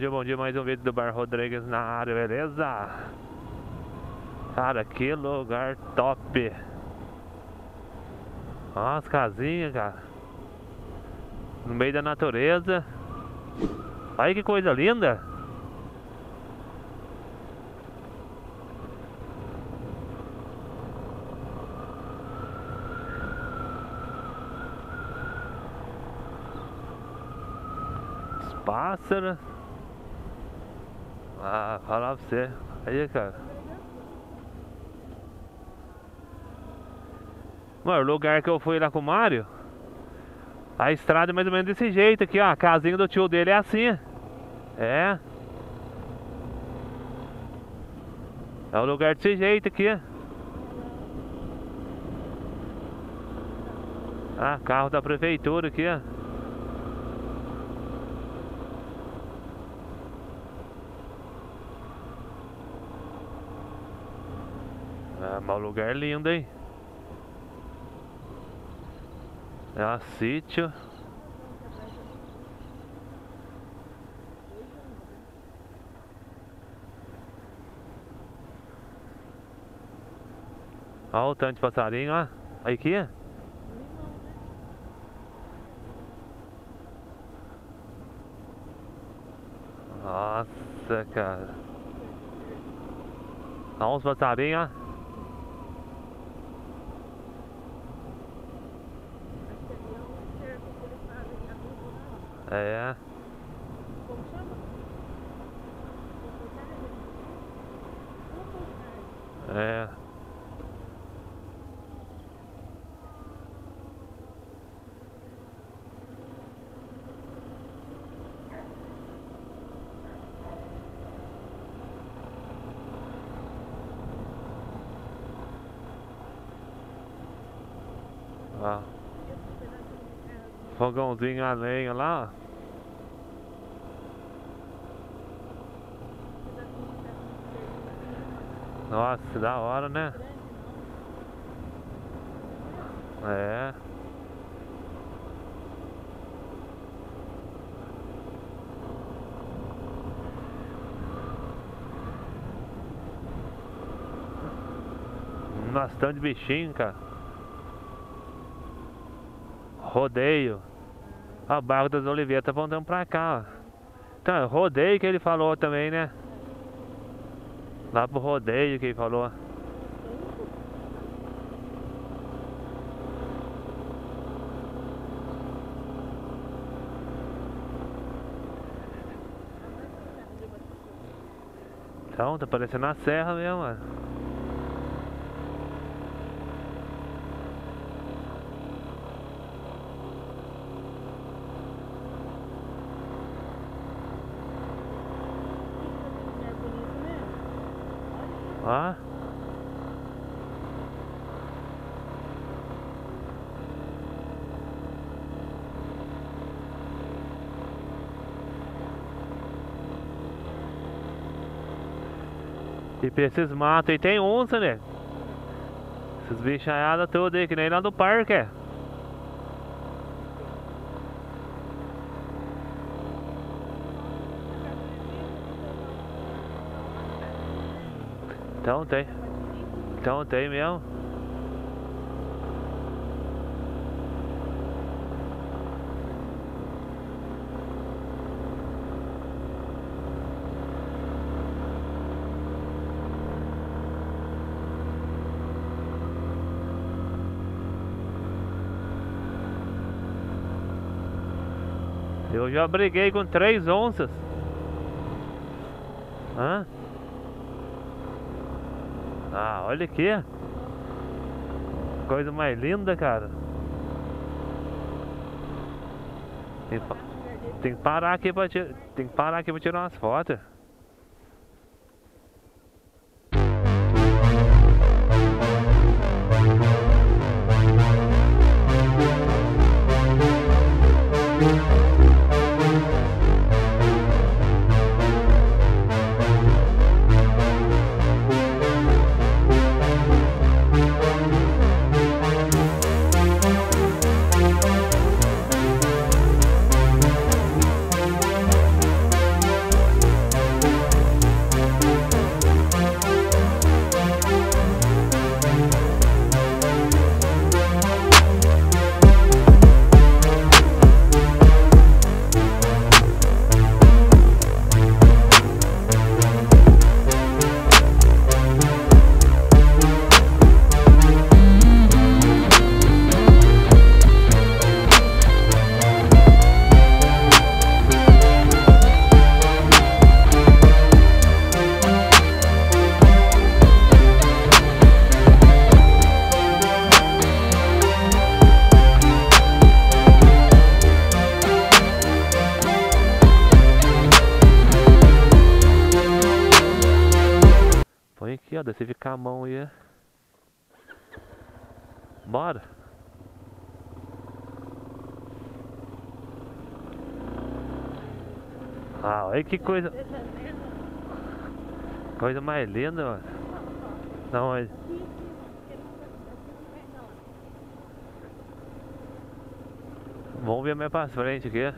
Dia, bom dia, mais um vídeo do Bar Rodrigues na área, beleza? Cara, que lugar top! Olha as casinhas, cara No meio da natureza Olha que coisa linda! Os pássaros ah, falar pra você. Aí, cara. Mano, o lugar que eu fui lá com o Mário, a estrada é mais ou menos desse jeito aqui, ó. A casinha do tio dele é assim. É. É o lugar desse jeito aqui. Ah, carro da prefeitura aqui, ó. Ah, mas o lugar é lindo, hein? É um sítio. Olha o tanto de passarinho, ó. Aqui. Nossa, cara. Olha os passarinhos, ó. É. Como chama? É. Ah. Fogãozinho a lenha lá. Nossa, da hora, né? É. Bastante bichinho, cara. Rodeio. A Barra das Oliveiras tá voltando pra cá, ó. Então, é rodeio que ele falou também, né? Lá pro rodeio que ele falou. Então, tá parecendo a serra mesmo, mano. Ó. E pra esses matos aí tem onça, né? Esses bichaiadas todos aí, que nem lá do parque, é. Então tem. Então tem mesmo. Eu já briguei com três onças. Hã? Ah, olha aqui. Coisa mais linda, cara. Tem, que parar aqui para tem que parar aqui para tirar umas fotos. Ó, desce ficar a mão aí. Bora. Ah, olha que coisa. Coisa mais linda, mano. Não, olha. Vamos ver mais pra frente aqui.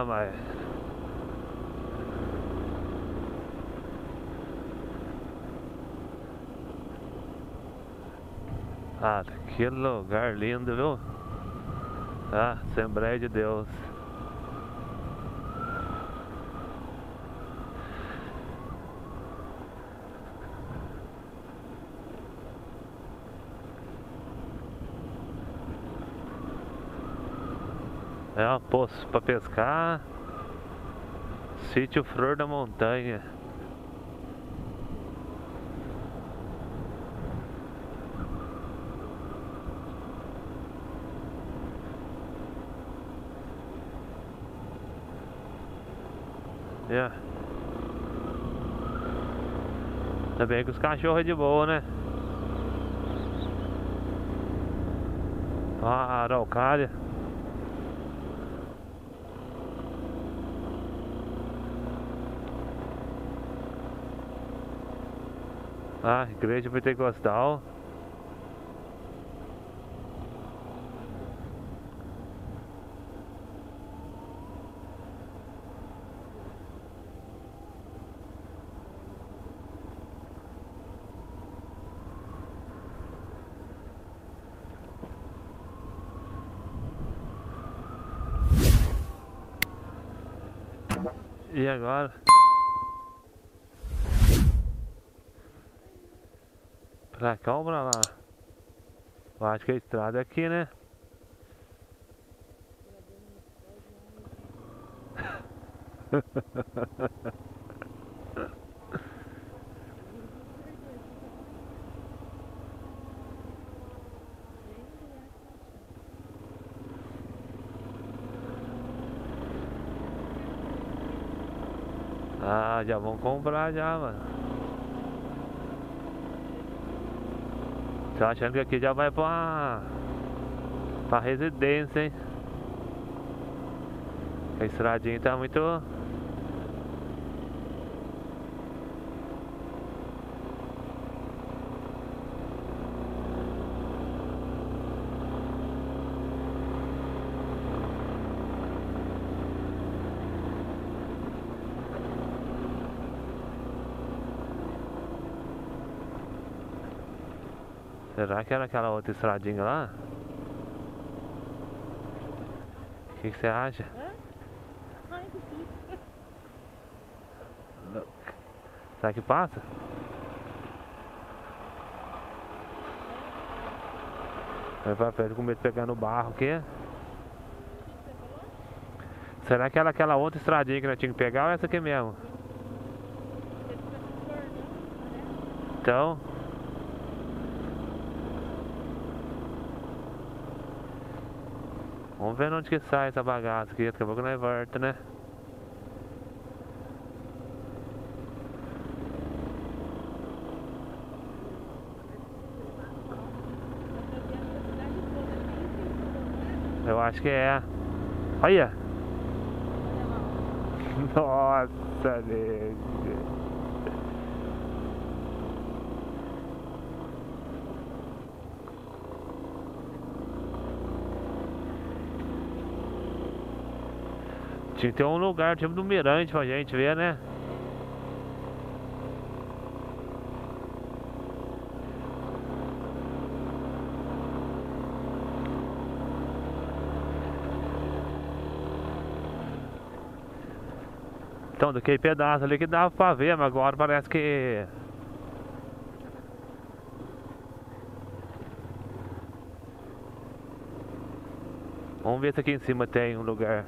Ah, mas. Ah, que lugar lindo, viu? Ah, Assembleia de Deus. É uma poço para pescar. Sítio Flor da Montanha. Yeah. Ainda bem que os cachorros é de boa, né? Ó, a araucária. Ah, igreja pentecostal. E agora? Pra cá lá? Eu acho que a estrada é aqui, né? Ah, já vão comprar já, mano. Tô achando que aqui já vai pra pra residência, hein? A estradinha tá muito Será que era aquela outra estradinha lá? O que, que você acha? Hã? Ai, que. Será que passa? Vai pra frente com medo de pegar no barro aqui. Será que era aquela outra estradinha que nós tínhamos que pegar ou essa aqui mesmo? Né? Então. Vamos ver onde que sai essa bagaça aqui, daqui a pouco nós volta, né? Eu acho que é. Olha! Nossa, nego. Tinha que ter um lugar tipo do mirante pra gente ver, né? Então, daquele pedaço ali que dava pra ver, mas agora parece que... Vamos ver se aqui em cima tem um lugar.